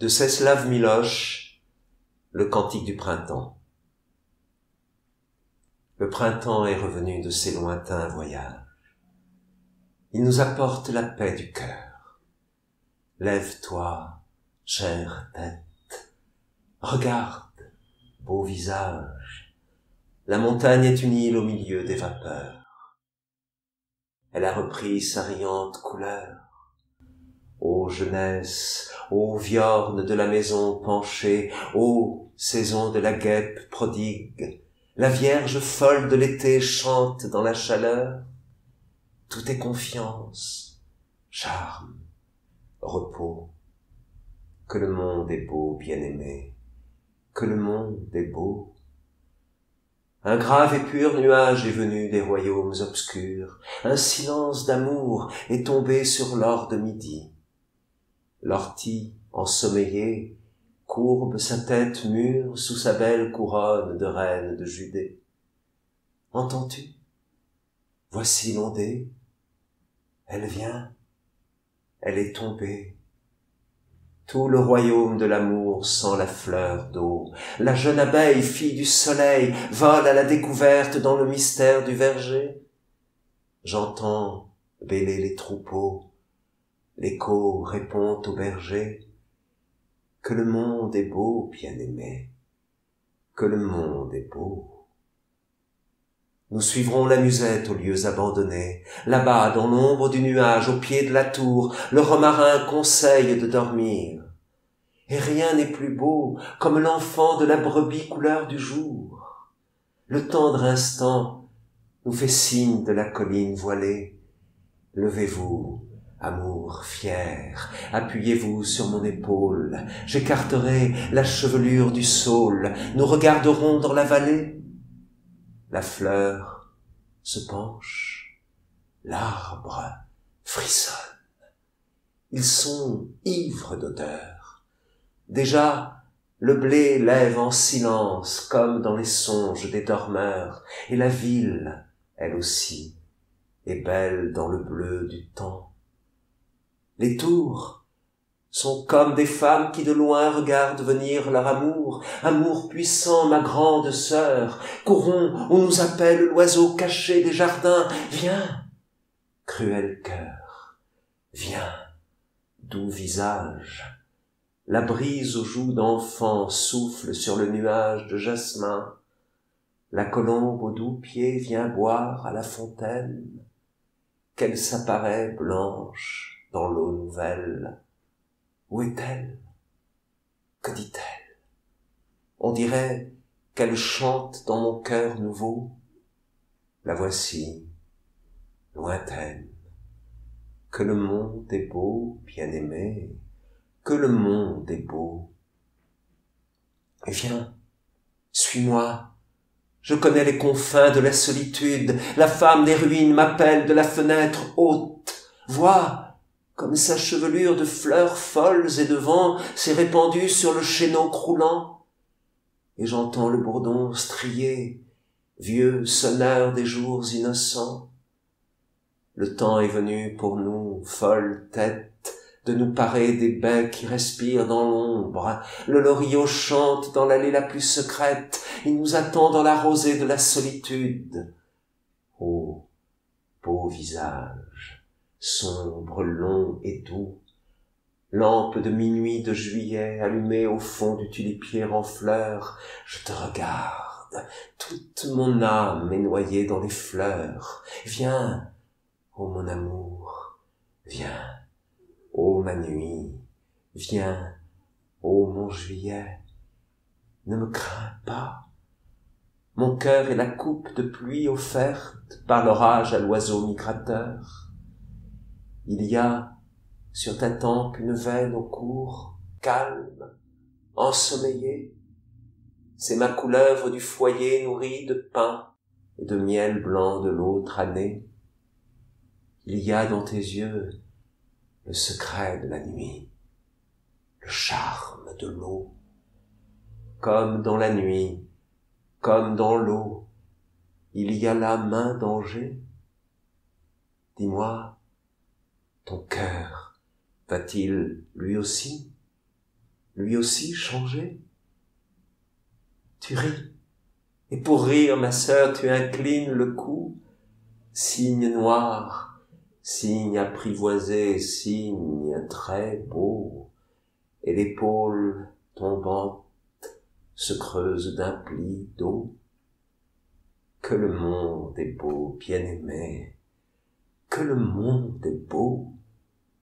de Ceslav Miloche, le cantique du printemps. Le printemps est revenu de ses lointains voyages. Il nous apporte la paix du cœur. Lève-toi, chère tête. Regarde, beau visage. La montagne est une île au milieu des vapeurs. Elle a repris sa riante couleur. Ô jeunesse, ô viorne de la maison penchée, ô saison de la guêpe prodigue, la vierge folle de l'été chante dans la chaleur. Tout est confiance, charme, repos. Que le monde est beau, bien-aimé, que le monde est beau. Un grave et pur nuage est venu des royaumes obscurs, un silence d'amour est tombé sur l'or de midi l'ortie ensommeillée courbe sa tête mûre sous sa belle couronne de reine de Judée. Entends-tu? Voici l'ondée. Elle vient. Elle est tombée. Tout le royaume de l'amour sent la fleur d'eau. La jeune abeille, fille du soleil, vole à la découverte dans le mystère du verger. J'entends bêler les troupeaux l'écho répond au berger, que le monde est beau, bien-aimé, que le monde est beau. Nous suivrons la musette aux lieux abandonnés. Là-bas, dans l'ombre du nuage, au pied de la tour, le romarin conseille de dormir. Et rien n'est plus beau comme l'enfant de la brebis couleur du jour. Le tendre instant nous fait signe de la colline voilée. Levez-vous, Amour fier, appuyez-vous sur mon épaule, j'écarterai la chevelure du saule, nous regarderons dans la vallée. La fleur se penche, l'arbre frissonne. Ils sont ivres d'odeur. Déjà, le blé lève en silence comme dans les songes des dormeurs, et la ville, elle aussi, est belle dans le bleu du temps les tours sont comme des femmes qui de loin regardent venir leur amour, amour puissant, ma grande sœur, courons où nous appelle l'oiseau caché des jardins, viens, cruel cœur, viens, doux visage, la brise aux joues d'enfant souffle sur le nuage de jasmin, la colombe aux doux pieds vient boire à la fontaine, qu'elle s'apparaît blanche, dans l'eau nouvelle. Où est-elle? Que dit-elle? On dirait qu'elle chante dans mon cœur nouveau. La voici, lointaine. Que le monde est beau, bien-aimé, que le monde est beau. Et viens, suis-moi. Je connais les confins de la solitude. La femme des ruines m'appelle de la fenêtre haute. Vois, comme sa chevelure de fleurs folles et de vent s'est répandue sur le chéneau croulant, et j'entends le bourdon strié, vieux sonneur des jours innocents. Le temps est venu pour nous, folles têtes, de nous parer des baies qui respirent dans l'ombre. Le loriot chante dans l'allée la plus secrète, il nous attend dans la rosée de la solitude. Ô beau visage, sombre, long et doux, lampe de minuit de juillet allumée au fond du tulipier en fleurs, je te regarde, toute mon âme est noyée dans les fleurs. Viens, ô mon amour, viens, ô ma nuit, viens, ô mon juillet, ne me crains pas. Mon cœur est la coupe de pluie offerte par l'orage à l'oiseau migrateur. Il y a sur ta tempe une veine au cours, calme, ensommeillée. C'est ma couleuvre du foyer nourrie de pain et de miel blanc de l'autre année. Il y a dans tes yeux le secret de la nuit, le charme de l'eau. Comme dans la nuit, comme dans l'eau, il y a la main danger. Dis-moi, ton cœur va-t-il lui aussi lui aussi changé Tu ris, et pour rire, ma sœur, tu inclines le cou, signe noir, signe apprivoisé, signe très beau, et l'épaule tombante se creuse d'un pli d'eau. Que le monde est beau, bien-aimé, que le monde est beau.